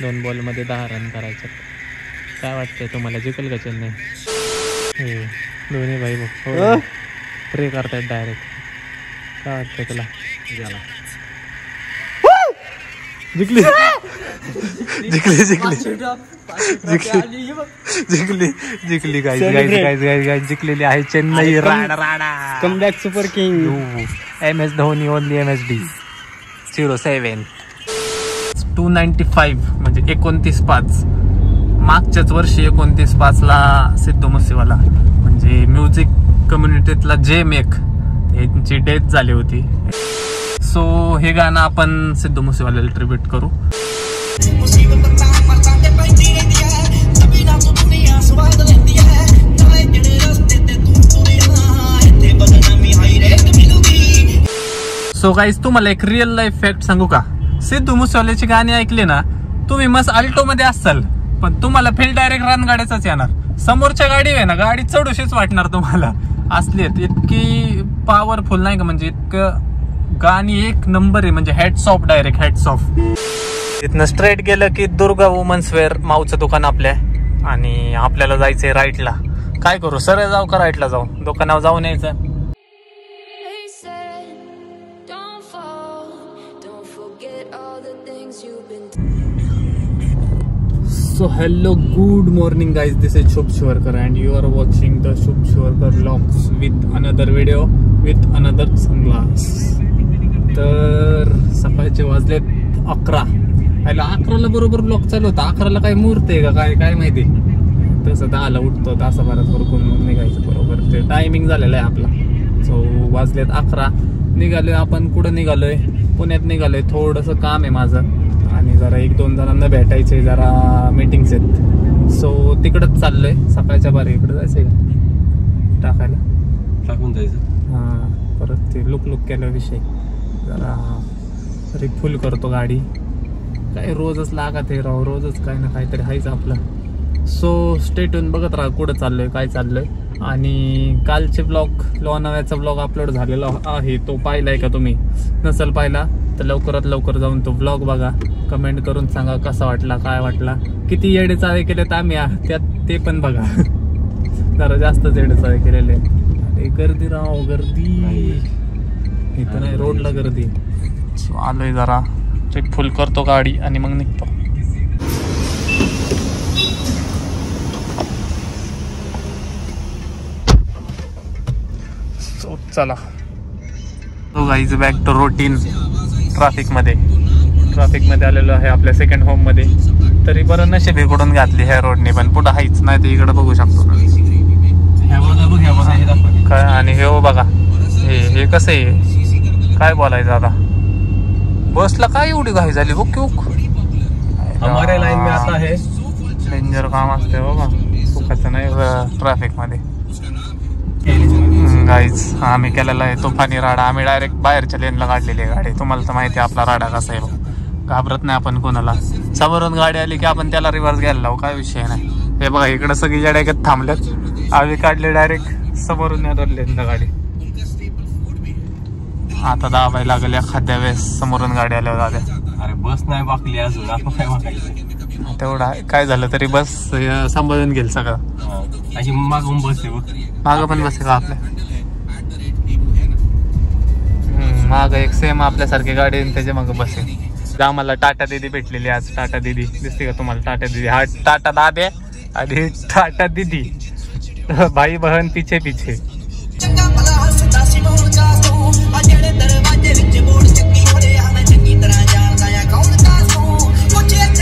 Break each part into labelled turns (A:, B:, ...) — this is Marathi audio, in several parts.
A: दोन बॉलमध्ये दहा रन करायचे. काय वाटतंय तुम्हाला? जिंकल का चेन्नई? हे दोन्ही भाई हो. प्रे करतायत डायरेक्ट काय वाटतंय तुला? जिंकली. जिंकली जिंकली. जिंकली. जिंकली guys guys guys guys guys जिंकलेली आहे चेन्नई. राडा राडा.
B: Comeback super king
A: M S Dhoni only M S D zero seven two ninety five म्हणजे एकोणतीस पाच. मागच्याच वर्षी एकोणतीस पाचला सिद्धू मुसीवाला. म्हणजे म्युझिक कम्युनिटीतला जे मेक यांची डेथ झाली होती. सो हे गाणं आपण सिद्धू मुसीवाल्याला ट्रिब्यूट करू. सो गाईज तुम्हाला एक रिअल लाईफ फॅक्ट सांगू का? सिद्धू मुसवाल्याची गाणी ऐकली ना तुम्ही मस्त अल्टो मध्ये असाल. पण तुम्हाला फील डायरेक्ट रणगाड्याचाच येणार. समोरच्या गाडी आहे ना गाडी चढूशीच वाटणार तुम्हाला. असली आहेत इतकी पॉवरफुल नाही का म्हणजे इतकं गाणी एक नंबर आहे म्हणजे hats off direct hats off इथनं स्ट्रेट गेलं की दुर्गा वुमन्स वेअर माऊचं दुकान आपल्या. आहे. आणि आपल्याला जायचंय राईटला काय करू? सरळ जाऊ का राईटला जाऊ? दुकानावर जाऊन यायचं. So hello good morning guys this is Shubh Shivarkar and you are watching the Shubh Shivarkar vlogs with another video with another sunglass तर सकाळचे वाजलेत अकरा. आयला अकराला बरोबर ब्लॉग चालू होता. अकराला काय मुहूर्त आहे का? काय काय माहिती? तसं दहाला उठतो तासाभरात वरकून मग निघायचं बरोबर. ते टायमिंग झालेलं आहे आपला. सो वाजलेत अकरा. निघालोय आपण कुठं निघालोय? पुण्यात निघालोय. थोडंसं काम आहे माझं. आणि जरा एक दोन जणांना भेटायचंय जरा मीटिंग्स आहेत. सो तिकडंच चाललोय. सकाळच्या बारी इकडं जायचंय का? टाकायला.
B: टाकून जायचं.
A: हां परत ते लुक लुक केलं विषय. जरा रिफुल करतो गाडी. काय रोजच लागत आहे राव रोजच काय ना काहीतरी आहेच आपलं. सो स्टेटून बघत राहा कुठं चाललोय काय चाललंय. आणि कालचे ब्लॉग लोणाव्याचा ब्लॉग अपलोड झालेला आहे तो पाहिलाय का तुम्ही? नसेल पाहिला तर लवकरात लवकर जाऊन तो ब्लॉग बघा. कमेंट करून सांगा कसा वाटला काय वाटला. किती येडे चाळे केलेत आम्ही त्यात ते पण बघा. जरा जास्तच येडे चाळे केलेले. अरे गर्दी राव गर्दी. इथं नाही रोडला गर्दी. सो आलोय जरा. चेक फुल करतो गाडी आणि मग निघतो. सो चला. तो गाईज बॅक टू रोटीन ट्रॅफिकमध्ये ट्रॅफिकमध्ये आलेलो आहे आपल्या सेकंड होममध्ये तरी बरं नशेब इकडून घातली ह्या रोडने पण पुढं हाईच नाही तर इकडं बघू शकतो. काय आणि हे हो बघा हे हे कसं आहे? काय बोलायचं आता? बसला काय एवढी घाई झाली? बुक बुक
B: हमारे लाइन में आता है
A: डेंजर काम असते बाबा. सुखाचं नाही ट्रॅफिकमध्ये. गाईज आम्ही केलेला आहे तुफानी राडा. आम्ही डायरेक्ट बाहेरच्या लेनला काढलेली आहे गाडी. तुम्हाला तर माहिती आहे आपला राडा कसा आहे घाबरत नाही आपण कोणाला. समोरून गाडी आली की आपण त्याला रिव्हर्स घ्यायला लावू. काय विषय नाही. हे बघा इकडं सगळी जड्यात थांबल्यात. आम्ही काढले डायरेक्ट समोरून येणार लेनला गाडी. आता दाबायला लागल्या एखाद्या वेळेस. समोरून गाडी आल्या. दाद्या
B: अरे बस नाही बाकली अजून. आपण काय
A: तेवढा. काय झालं तरी बस सांभाळून घेईल सगळं.
B: अशी मागून बघ.
A: माग पण बसेल का आपल्या माग एक सेम आपल्यासारखी गाडी त्याच्या माग बसेल. आम्हाला टाटा दिदी भेटलेली आज टाटा दिदी. दिसते का तुम्हाला? टाटा दिदी. हा टाटा दादे आणि टाटा दिदी. भाई बहन पिछे पिछे.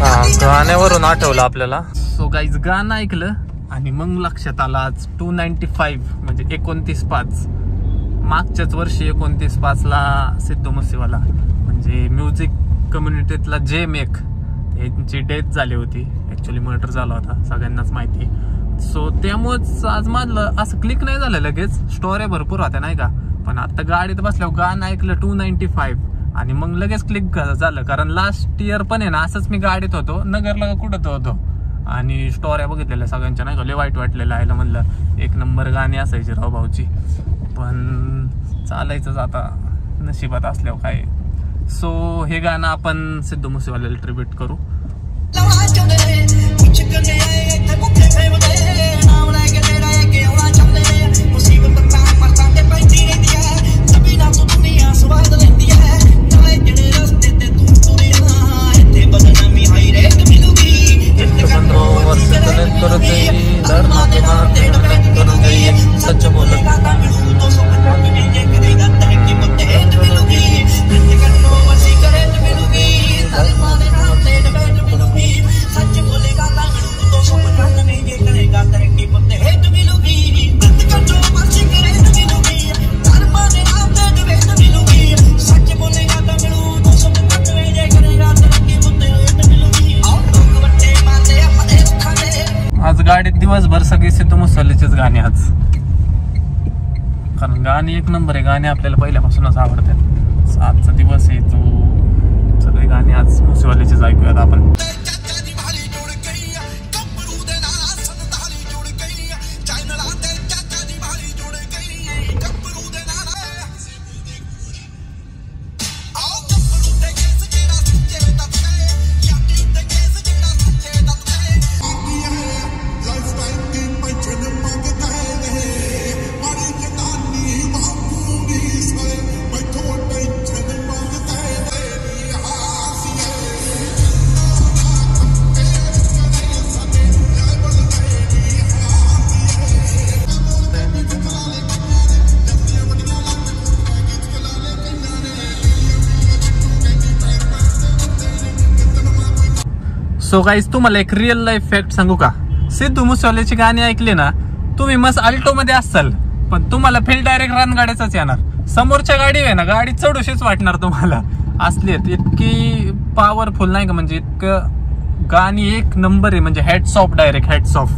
A: गाण्यावरून आठवलं आपल्याला. सो गाईज गाणं ऐकलं आणि मग लक्षात आलं आज टू नाईन्टी फाईव्ह म्हणजे एकोणतीस पाच. मागच्याच वर्षी एकोणतीस पाचला सिद्धू मसीवाला म्हणजे म्युझिक कम्युनिटीतला जे मेक यांची डेथ झाली होती. ॲक्च्युली मर्डर झाला होता सगळ्यांनाच माहिती. सो त्यामुळेच आज मानलं असं क्लिक नाही झालं लगेच. स्टोऱ्या भरपूर होत्या नाही का? पण आता गाडीत बसल्यावर गाणं ऐकलं टू नाईन्टी फाईव्ह आणि मग लगेच क्लिक झालं. कारण लास्ट इयर पण आहे ना असंच मी गाडीत होतो. नगरला कुठं होतो. आणि स्टोऱ्या बघितलेल्या सगळ्यांच्या नाही का? वाईट वाटलेलं आहे म्हणलं एक नंबर गाणी असायची राव भाऊची. पण चालायचंच आता. नशिबात असल्यावर काय. सो हे गाणं आपण सिद्धू मुसेवाल्याला ट्रिब्युट करू. मुसीबत दिवसभर सगळे सिद्धू मुसवालीचीच गाणे आज. कारण गाणी एक नंबर आहे गाणे आपल्याला पहिल्यापासूनच आवडतात. आजचा दिवस आहे तो. सगळे गाणे आज मुसवालीचीच ऐकूयात आपण. सो गाईज तुम्हाला एक रिअल लाईफ फॅक्ट सांगू का? सिद्धू मुसवाल्याची गाणी ऐकली ना तुम्ही मस्त अल्टो मध्ये असाल पण तुम्हाला फील डायरेक्ट रणगाड्याचाच येणार. समोरच्या गाडी आहे ना गाडी चढूशीच वाटणार तुम्हाला. असली आहेत इतकी पॉवरफुल नाही का म्हणजे इतकं गाणी एक नंबर आहे म्हणजे hats off direct hats off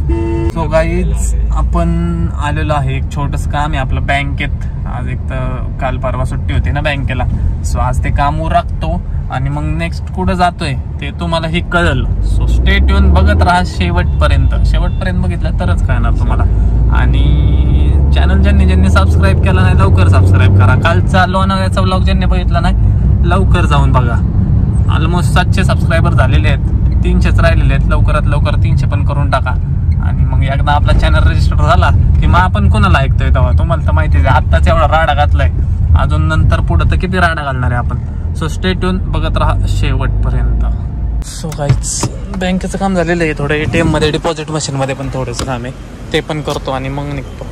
A: so guys आपण आलेलो आहे एक छोटस काम आहे आपलं बँकेत आज एक तर काल परवा सुट्टी होती ना बँकेला सो आज ते काम उरकतो. आणि मग नेक्स्ट कुठं जातोय ते तुम्हाला ही कळल. सो स्टेट येऊन बघत राहा शेवटपर्यंत. शेवटपर्यंत बघितलं तरच कळणार तुम्हाला. आणि चॅनल ज्यांनी ज्यांनी सबस्क्राईब केला नाही लवकर सबस्क्राईब करा. कालचा लोणावळ्याचा ब्लॉग ज्यांनी बघितला नाही लवकर जाऊन बघा. ऑलमोस्ट सातशे सबस्क्रायबर झालेले आहेत. तीनशेच राहिलेले आहेत. लवकरात लवकर तीनशे पण करून टाका. आणि मग एकदा आपला चॅनल रजिस्टर झाला की मग आपण कोणाला ऐकतोय तेव्हा? तुम्हाला तर माहिती आहे आत्ताच एवढा राडा घातलाय. अजून नंतर पुढं तर किती राडा घालणार आहे आपण? सो स्टेट येऊन बघत राहा शेवटपर्यंत. सो काहीच बँकेचं काम झालेलं आहे थोडं. एटीएममध्ये डिपॉझिट मशीन मध्ये पण थोडंसं काम आहे. ते पण करतो आणि मग निघतो.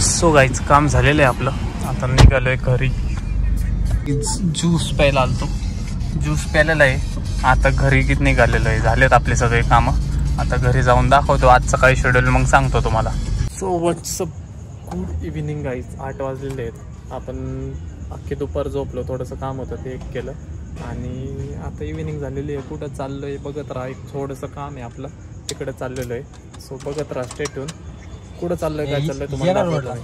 A: सो गाईच काम झालेलं आहे आपलं. आता निघालोय घरी. ज्यूस प्यायला आलतो. ज्यूस प्यायलेला आहे. आता घरी किती निघालेलो आहे. झालेत आपले सगळे कामं. आता घरी जाऊन दाखवतो. आजचं काही शेड्यूल मग सांगतो तुम्हाला. So what's up good evening guys आठ वाजलेले आहेत. आपण अख्खी दुपार झोपलो. थोडंसं काम होतं ते एक केलं. आणि आता इव्हिनिंग झालेली आहे. कुठं चाललो आहे बघत राहा. एक थोडंसं काम आहे आपलं. तिकडे चाललेलो आहे. सो बघत राहा. स्टेट येऊन कुठं चाललोय काय चाललंय तुम्हाला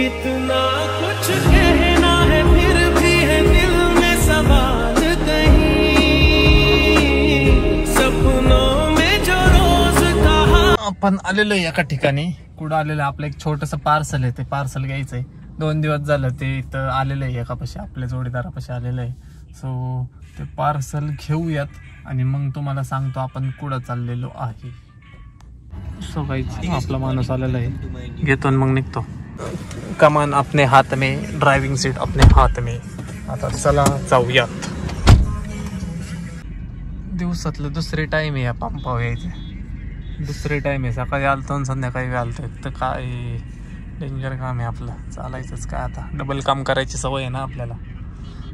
C: कितना कुछ कहना है फिर भी है दिल में सवाल कहीं। सपनों में जो रोज कहा।
A: आपण आलेलो आहे एका ठिकाणी. कुठं आलेलं आहे? आपलं एक छोटस पार्सल आहे ते पार्सल घ्यायचंय दोन दिवस झालं ते इथं आलेलं आहे एकापाशी आपल्या जोडीदारापाशी आलेलं आहे. सो ते पार्सल घेऊयात आणि मग तुम्हाला सांगतो आपण कुठं चाललेलो आहे. सो काहीच आपला माणूस आलेला आहे. घेतो आणि मग निघतो. कमान अपने हात में ड्रायव्हिंग सीट अपने हात में. आता चला जाऊयात. दिवसातलं दुसरे टाईम आहे या पंपावर यायचे दुसरे टाईम आहे. सकाळी आलतो आणि संध्याकाळी आलतो. तर काय डेंजर काम आहे आपलं. चालायचंच काय आता. डबल काम करायची सवय आहे ना आपल्याला.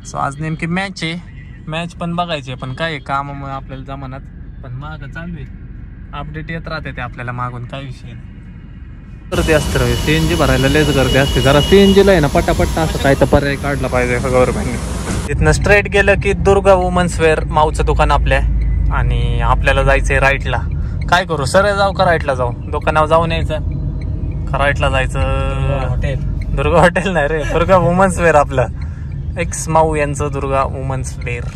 A: सो आज नेमकी मॅच आहे. मॅच पण बघायची आहे. पण काय आहे? कामामुळे आपल्याला जमानात. पण मागं चालू आहे. अपडेट येत राहते ते आपल्याला मागून. काय विषय नाही. गर्दी असते रे. सीएनजी भरायला लयच गर्दी असते. जरा सीएनजीला आहे ना पटापट्टा असं काय तर पर्याय काढला पाहिजे गव्हर्नमेंटने तिथनं स्ट्रेट गेलं की दुर्गा वुमन्स वेअर माऊचं दुकान आपल्या आहे. आणि आपल्याला जायचंय राईटला. काय करू? सरळ जाऊ का राईटला जाऊ? दुकानावर जाऊन यायचं. का राईटला जायचं?
B: हॉटेल
A: दुर्गा हॉटेल नाही रे. दुर्गा वुमन्स वेअर आपलं. एक्स माऊ यांचं दुर्गा वुमन्स वेअर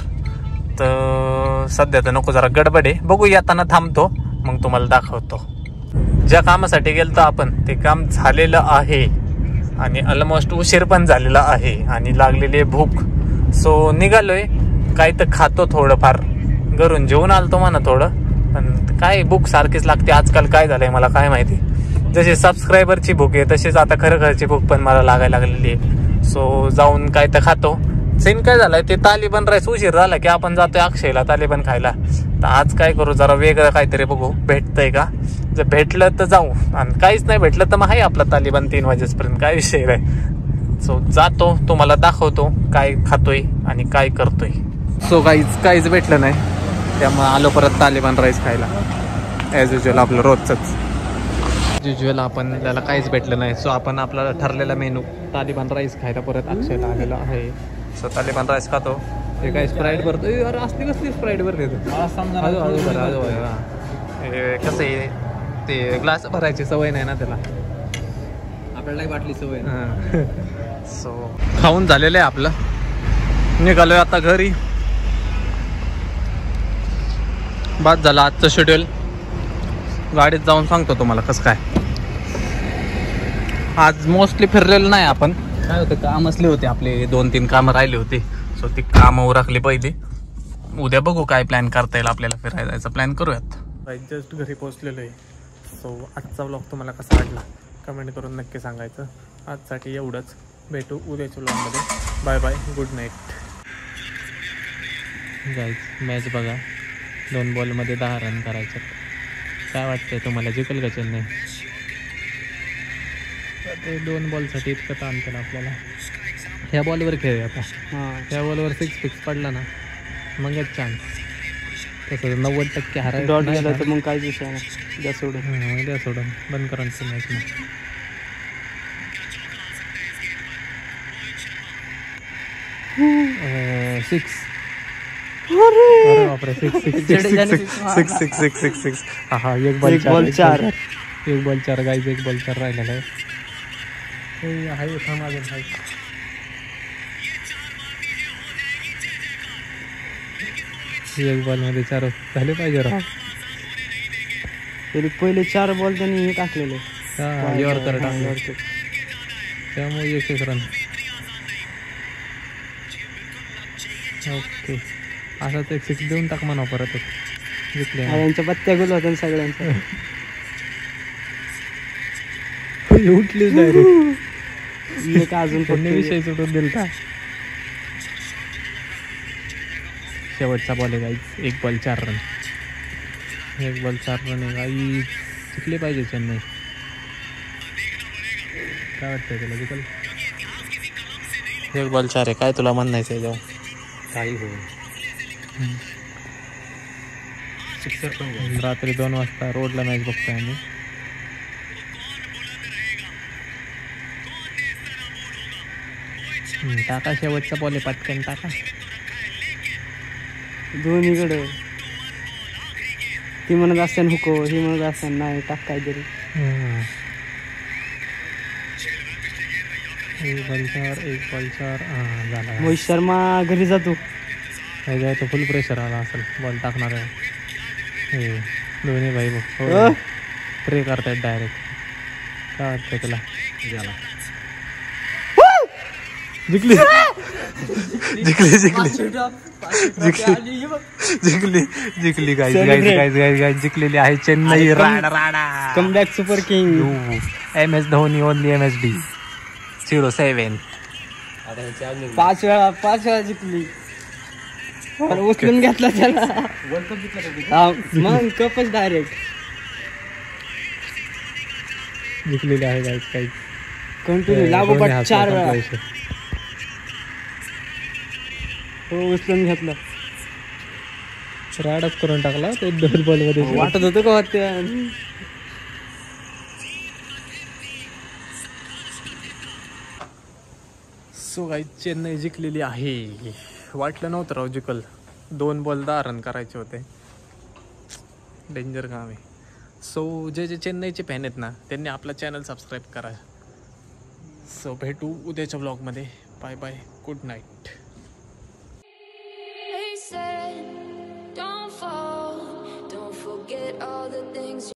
A: तर सध्या तर नको जरा गडबड आहे. बघू येताना थांबतो. मग तुम्हाला दाखवतो. ज्या कामासाठी गेलतो आपण ते काम झालेलं आहे. आणि ऑलमोस्ट उशीर पण झालेला आहे. आणि लागलेली आहे भूक. सो निघालोय. काही तर खातो थोडंफार. घरून जेवून आलतो म्हणा थोडं. पण काय भूक सारखीच लागते. आजकाल काय झालं आहे मला काय माहिती. जशी सबस्क्रायबरची भूक आहे तशीच आता खरं खरची भूक पण मला लागायला लागलेली आहे. सो जाऊन काय तर खातो. सीन काय झालंय ते तालिबान राईस उशीर झाला की आपण जातोय अक्षयला तालिबान खायला. तर आज काय करू जरा वेगळं काहीतरी बघू. भेटतंय का? जर भेटलं तर जाऊ. आणि काहीच नाही भेटलं तर मग आहे आपला तालिबान तीन वाजेपर्यंत काय विषय नाही. सो जातो तुम्हाला दाखवतो काय खातोय आणि काय करतोय. सो काहीच काहीच भेटलं नाही. त्यामुळे आलो परत तालिबान राईस खायला. ॲज युजल आपलं रोजचंच. युजल आपण त्याला काहीच भेटलं नाही. सो आपण आपला ठरलेला मेनू तालिबान राईस खायला परत अक्षयला आलेलो आहे. सो तालिबान राईस खातो. ते काय स्प्राईट भरतो असली कसली स्प्राईट भरते कसं आहे? ते ग्लास भरायची सवय नाही ना त्याला.
B: आपल्याला बाटली सवय
A: सो खाऊन झालेलं आहे आपलं. निघालोय आता घरी. बाद झालं आजचं शेड्यूल गाडीत जाऊन सांगतो तुम्हाला कसं काय. आज मोस्टली फिरलेलं नाही आपण. काय होतं काम असले होते आपले दोन तीन कामं राहिले होते. सो ती कामं उरकली पहिली. उद्या बघू काय प्लॅन करता येईल आपल्याला फिरायला. जायचा प्लॅन करूयात. जस्ट घरी पोहोचलेलो आहे. सो आजचा ब्लॉग तुम्हाला कसा वाटला? कमेंट करून नक्की सांगायचं. आजसाठी एवढंच. भेटू उद्याच्या ब्लॉगमध्ये bye bye good night guys match बघा. दोन बॉलमध्ये दहा रन करायचं. काय वाटतंय तुम्हाला? जिंकल का चेन्नई? ते दोन बॉलसाठी इतकं ताण केलं आपल्याला. ह्या बॉलवर खेळूया आता ह्या बॉलवर सिक्स फिक्स पडला ना मगच चान्स तसं नव्वद टक्के हराय
D: डॉट गेला तर मग काहीच विषय सोडून
A: हाँ द्या सोडून बंद करायचं मॅच सिक्स अरे! बापरे six six six six six six six six हा हा एक बॉल
D: चार.
A: एक बॉल चार एक बॉल चार राहिलेला आहे आहे थांब अजून आहे एक बॉल मध्ये चार। झाले पाहिजे राव
D: तरी पहिले चार बॉल त्यांनी हे टाकलेले.
A: हा यॉर्कर टाकलं. त्यामुळे एक एक रन. ओके. असाच एक सिक्स देऊन टाक म्हणा परत. जिंकले
D: यांच्या पत्त्या गुल होत्या सगळ्यांच्या.
A: उठलीच डायरेक्ट
D: एक अजून
A: त्यांनी
D: फक्त
A: विषय सुटून दिलता. शेवटचा बॉल आहे एक बॉल चार रन एक बॉल चार रन आहे. गाई जिंकले पाहिजे चेन्नई. काय वाटतंय तुला जिंकल एक बॉल चार आहे. काय तुला म्हणायचं आहे जाऊ.
B: काही हो.
A: रात्री दोन वाजता रोडला मॅच बघतोय आम्ही. टाका शेवटचा बॉल आहे पटकन टाका.
D: दोन्हीकडे. ती म्हणत असताना हुको ही म्हणत असताना नाही टाक काहीतरी.
A: एक बॉल चार एक हा झाला.
D: मोहित शर्मा घरी जातो
A: काय तो फुल प्रेशर आला असेल. बॉल टाकणार आहे. हे दोन्ही भाई बघ? प्रे करतायत डायरेक्ट काय वाटतंय तुला
B: झाला
A: जिंकली. जिंकली जिंकली जिंकली जिंकली जिंकली guys guys guys guys guys जिंकलेली आहे चेन्नई राडा राडा
D: comeback super king
A: M S Dhoni only M S D zero seven
D: पाच वेळा पाच वेळा जिंकली उचलून घेतला त्याला? मग कपच डायरेक्ट
A: जिंकलेली आहे गाईज
D: कंटिन्यू लागोपाठ चार वेळा हो उचलून घेतलं.
A: राडच करून टाकला ते डबल बॉलमध्ये
D: वाटत होतं का ते
A: सो काही चेन्नई जिंकलेली आहे. वाटलं नव्हतं राव जिकल. दोन बॉल दहा रन करायचे होते. डेंजर काम आहे. सो जे जे चेन्नईचे फॅन आहेत ना त्यांनी आपला चॅनल सबस्क्राईब करा. सो भेटू उद्याच्या ब्लॉगमध्ये बाय बाय गुड नाईट